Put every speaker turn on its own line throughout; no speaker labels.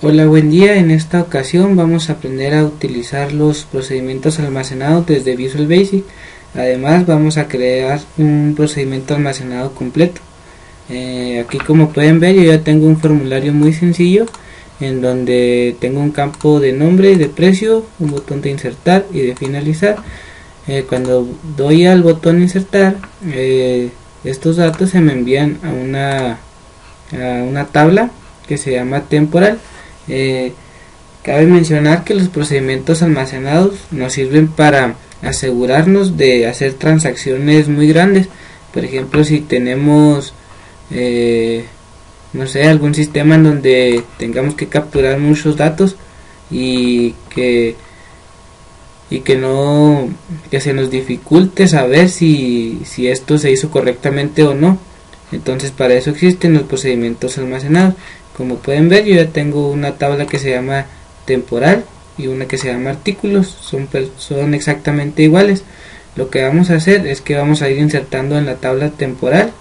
Hola, buen día. En esta ocasión vamos a aprender a utilizar los procedimientos almacenados desde Visual Basic. Además vamos a crear un procedimiento almacenado completo. Eh, aquí como pueden ver yo ya tengo un formulario muy sencillo en donde tengo un campo de nombre, de precio, un botón de insertar y de finalizar. Eh, cuando doy al botón insertar, eh, estos datos se me envían a una, a una tabla que se llama temporal eh, cabe mencionar que los procedimientos almacenados nos sirven para asegurarnos de hacer transacciones muy grandes. Por ejemplo, si tenemos, eh, no sé, algún sistema en donde tengamos que capturar muchos datos y que y que no que se nos dificulte saber si, si esto se hizo correctamente o no entonces para eso existen los procedimientos almacenados como pueden ver yo ya tengo una tabla que se llama temporal y una que se llama artículos, son, son exactamente iguales. Lo que vamos a hacer es que vamos a ir insertando en la tabla temporal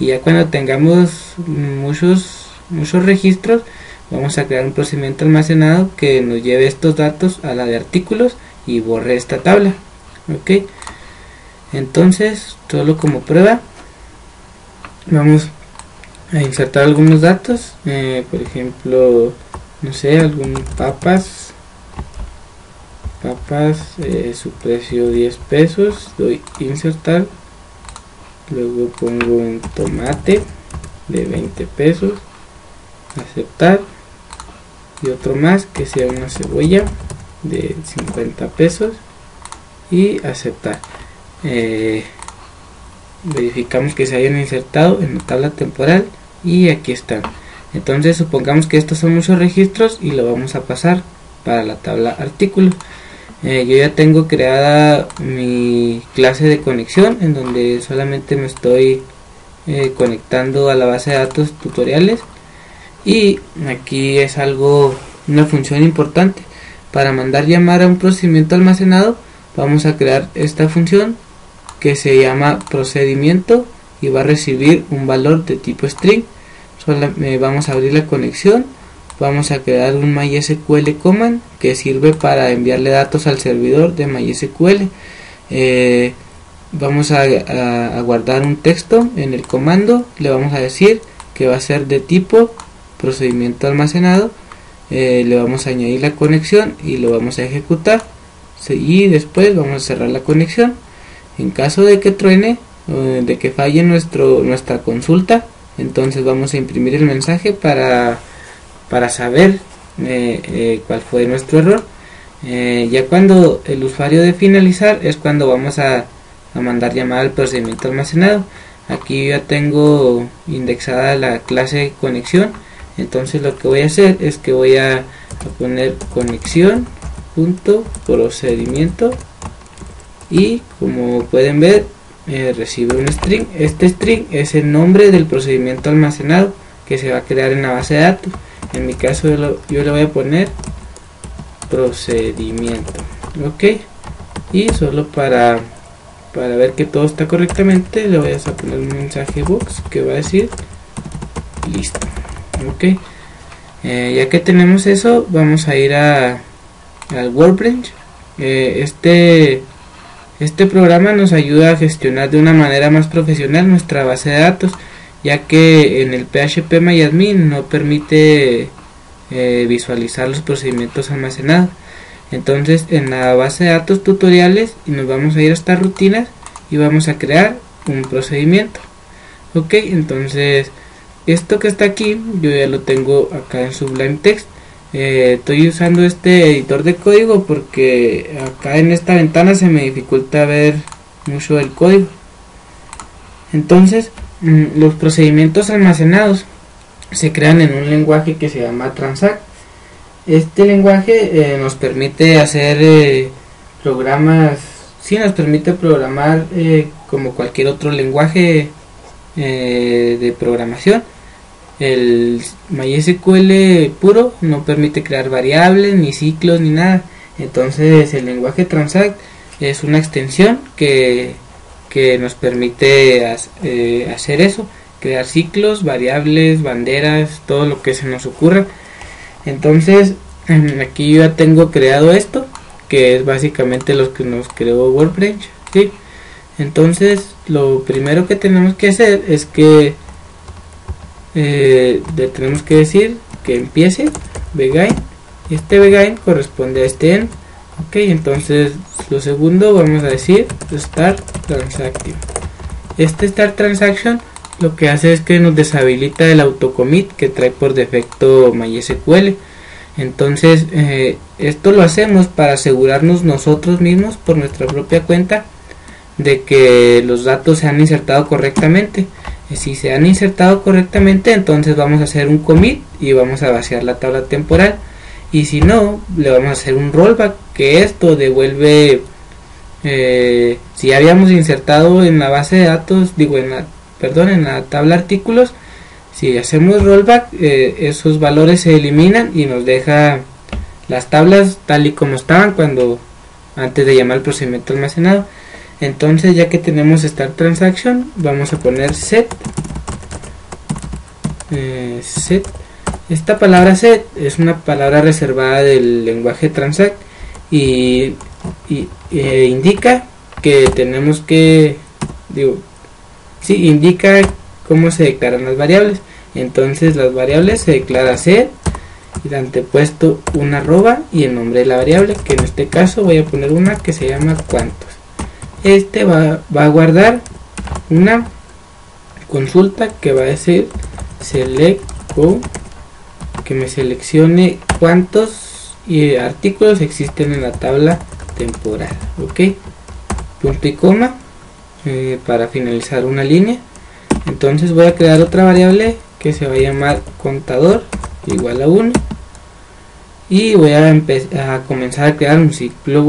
y ya cuando tengamos muchos, muchos registros vamos a crear un procedimiento almacenado que nos lleve estos datos a la de artículos y borre esta tabla. Ok, entonces solo como prueba vamos insertar algunos datos eh, por ejemplo no sé algún papas papas eh, su precio 10 pesos doy insertar luego pongo un tomate de 20 pesos aceptar y otro más que sea una cebolla de 50 pesos y aceptar. Eh, verificamos que se hayan insertado en la tabla temporal y aquí están entonces supongamos que estos son muchos registros y lo vamos a pasar para la tabla artículos eh, yo ya tengo creada mi clase de conexión en donde solamente me estoy eh, conectando a la base de datos tutoriales. Y aquí es algo una función importante. Para mandar llamar a un procedimiento almacenado vamos a crear esta función que se llama procedimiento y va a recibir un valor de tipo string. Eh, vamos a abrir la conexión, vamos a crear un MySQL command que sirve para enviarle datos al servidor de MySQL. Eh, vamos a, guardar un texto en el comando, le vamos a decir que va a ser de tipo procedimiento almacenado. Eh, le vamos a añadir la conexión y lo vamos a ejecutar y después vamos a cerrar la conexión en caso de que truene eh, de que falle nuestro, nuestra consulta, entonces vamos a imprimir el mensaje para, para saber eh, eh, cuál fue nuestro error. ya cuando el usuario de finalizar es cuando vamos a, a mandar llamada al procedimiento almacenado. Aquí ya tengo indexada la clase conexión. Entonces lo que voy a hacer es que voy a, a poner conexión punto procedimiento y como pueden ver eh, recibe un string. Este string es el nombre del procedimiento almacenado que se va a crear en la base de datos. En mi caso yo, le voy a poner procedimiento. Ok. Y solo para, para ver que todo está correctamente le voy a poner un mensaje box que va a decir listo. Ok. Eh, ya que tenemos eso vamos a ir a, al Workbench. Eh, este este programa nos ayuda a gestionar de una manera más profesional nuestra base de datos, ya que en el PHP MyAdmin no permite eh, visualizar los procedimientos almacenados. Entonces en la base de datos tutoriales y nos vamos a ir a estas rutinas y vamos a crear un procedimiento. Ok, entonces esto que está aquí yo ya lo tengo acá en Sublime Text eh, estoy usando este editor de código porque acá en esta ventana se me dificulta ver mucho el código. Entonces mm, los procedimientos almacenados se crean en un lenguaje que se llama transact. Este lenguaje eh, nos permite hacer eh, programas si nos permite programar como cualquier otro lenguaje de programación el MySQL puro no permite crear variables, ni ciclos, ni nada. Entonces el lenguaje Transact es una extensión que, nos permite eh, hacer eso, crear ciclos, variables, banderas, todo lo que se nos ocurra. entonces aquí yo ya tengo creado esto que es básicamente lo que nos creó WordPress ¿sí? entonces lo primero que tenemos que hacer es que eh, le tenemos que decir que empiece begin y este begin corresponde a este end. Ok entonces lo segundo vamos a decir start transaction. Este start transaction lo que hace es que nos deshabilita el autocommit que trae por defecto MySQL. Entonces eh, esto lo hacemos para asegurarnos nosotros mismos por nuestra propia cuenta de que los datos se han insertado correctamente si se han insertado correctamente entonces vamos a hacer un commit y vamos a vaciar la tabla temporal. Y si no le vamos a hacer un rollback que esto devuelve eh, si habíamos insertado en la base de datos digo en la perdón en la tabla artículos si hacemos rollback eh, esos valores se eliminan y nos deja las tablas tal y como estaban cuando antes de llamar el procedimiento almacenado entonces ya que tenemos start transaction vamos a poner set. Eh, set. Esta palabra set es una palabra reservada del lenguaje transact y, eh, indica que tenemos que digo sí indica cómo se declaran las variables. Entonces las variables se declara set y antepuesto una arroba y el nombre de la variable que en este caso voy a poner una que se llama cuántos este va, a guardar una consulta que va a decir select que me seleccione cuántos artículos existen en la tabla temporal ok punto y coma eh, para finalizar una línea. Entonces voy a crear otra variable que se va a llamar contador igual a 1 y voy a, a comenzar a crear un ciclo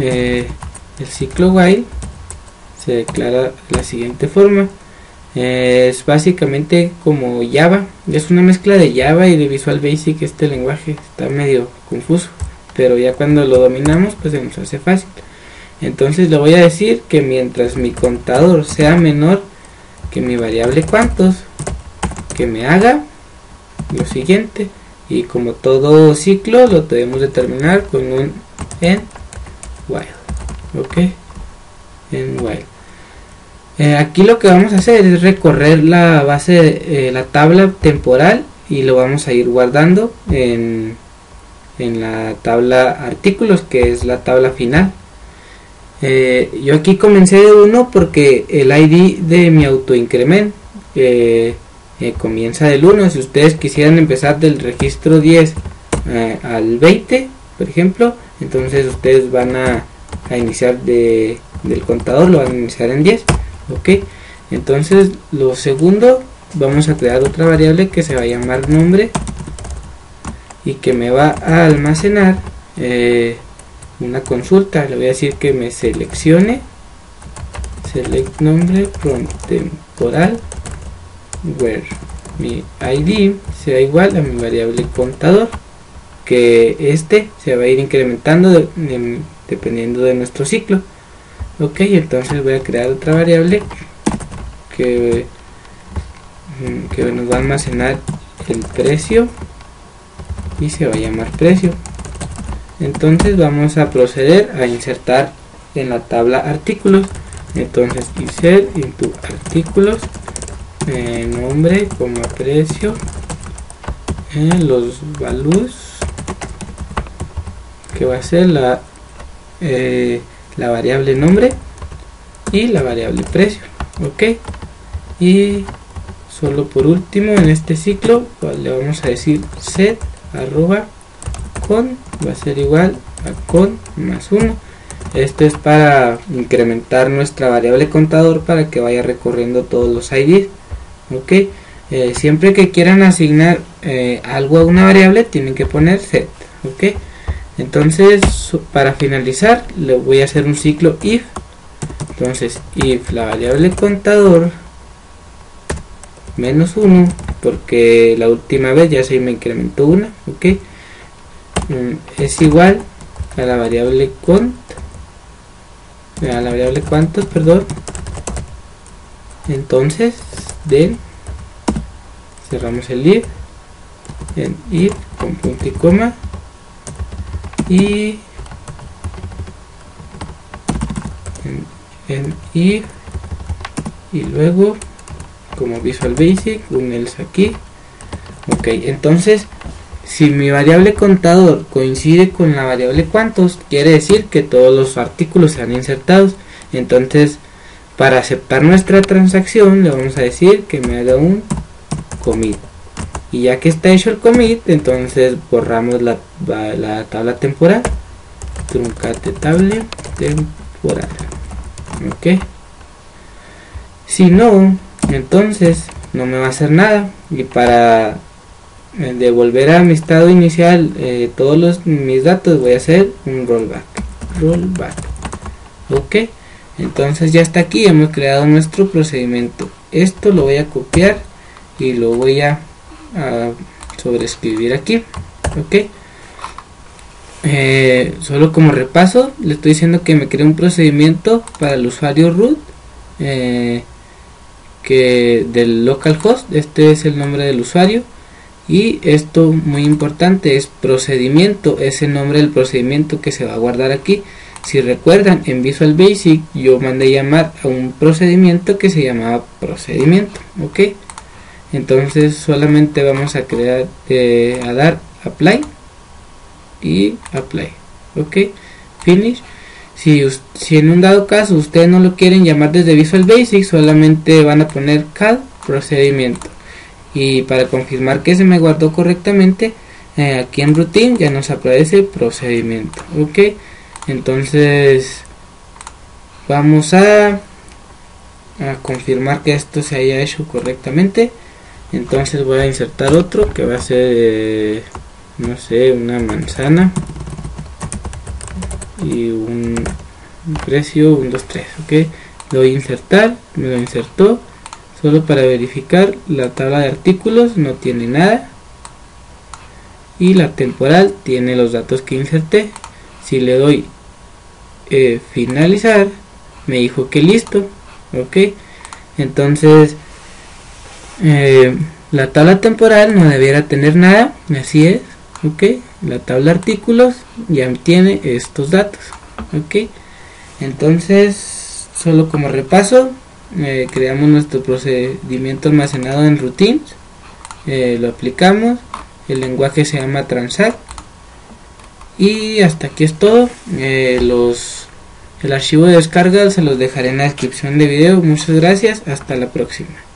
eh, el ciclo while se declara de la siguiente forma. Es básicamente como Java. Es una mezcla de Java y de Visual Basic. Este lenguaje está medio confuso. Pero ya cuando lo dominamos pues se nos hace fácil. Entonces le voy a decir que mientras mi contador sea menor que mi variable cuántos, que me haga lo siguiente. Y como todo ciclo lo debemos determinar con un while ok. En while eh, aquí lo que vamos a hacer es recorrer la base eh, la tabla temporal y lo vamos a ir guardando en, en la tabla artículos que es la tabla final. Eh, yo aquí comencé de 1 porque el id de mi autoincrement comienza del 1 si ustedes quisieran empezar del registro 10 al 20 por ejemplo entonces ustedes van a a iniciar de, del contador lo van a iniciar en 10 ok. Entonces lo segundo vamos a crear otra variable que se va a llamar nombre y que me va a almacenar eh, una consulta. Le voy a decir que me seleccione select nombre from temporal where mi id sea igual a mi variable contador que este se va a ir incrementando de, dependiendo de nuestro ciclo. Ok entonces voy a crear otra variable que, mm, que nos va a almacenar el precio y se va a llamar precio. Entonces vamos a proceder a insertar en la tabla artículos. Entonces insert into artículos eh, nombre como precio eh, los values que va a ser la eh, la variable nombre y la variable precio ok y solo por último en este ciclo pues, le vamos a decir set arroba con va a ser igual a con más 1 esto es para incrementar nuestra variable contador para que vaya recorriendo todos los IDs ok eh, siempre que quieran asignar eh, algo a una variable tienen que poner set ok entonces para finalizar le voy a hacer un ciclo if. Entonces if la variable contador menos 1 porque la última vez ya se me incrementó una ok mm, es igual a la variable cont a la variable cuantos perdón. Entonces den cerramos el if en if con punto y coma y en, en if y luego como Visual Basic un else aquí. Ok entonces si mi variable contador coincide con la variable cuantos quiere decir que todos los artículos se han insertados entonces para aceptar nuestra transacción le vamos a decir que me haga un commit y ya que está hecho el commit entonces borramos la, la tabla temporal. Truncate table temporal. Ok. Si no entonces no me va a hacer nada. Y para eh, devolver a mi estado inicial eh, todos los, mis datos voy a hacer un rollback. Rollback. Ok. Entonces ya está aquí hemos creado nuestro procedimiento. Esto lo voy a copiar y lo voy a, sobreescribir aquí ok. Eh, solo como repaso le estoy diciendo que me cree un procedimiento para el usuario root eh, que del localhost este es el nombre del usuario y esto muy importante es procedimiento es el nombre del procedimiento que se va a guardar aquí. Si recuerdan en Visual Basic yo mandé llamar a un procedimiento que se llamaba procedimiento ok entonces solamente vamos a crear eh, a dar apply y apply ok. Finish. Si, si en un dado caso ustedes no lo quieren llamar desde Visual Basic solamente van a poner cal procedimiento. Y para confirmar que se me guardó correctamente eh, aquí en routine ya nos aparece procedimiento ok. Entonces vamos a, a confirmar que esto se haya hecho correctamente entonces voy a insertar otro que va a ser eh, no sé una manzana y un, precio 1 2 3 ok. Lo voy a insertar me lo insertó. Solo para verificar la tabla de artículos no tiene nada. Y la temporal tiene los datos que inserté. Si le doy eh, finalizar me dijo que listo ok. Entonces eh, la tabla temporal no debiera tener nada así es ok. La tabla artículos ya tiene estos datos ok. Entonces solo como repaso eh, creamos nuestro procedimiento almacenado en routines eh, lo aplicamos el lenguaje se llama transact y hasta aquí es todo. Los el archivo de descarga se los dejaré en la descripción de video. Muchas gracias hasta la próxima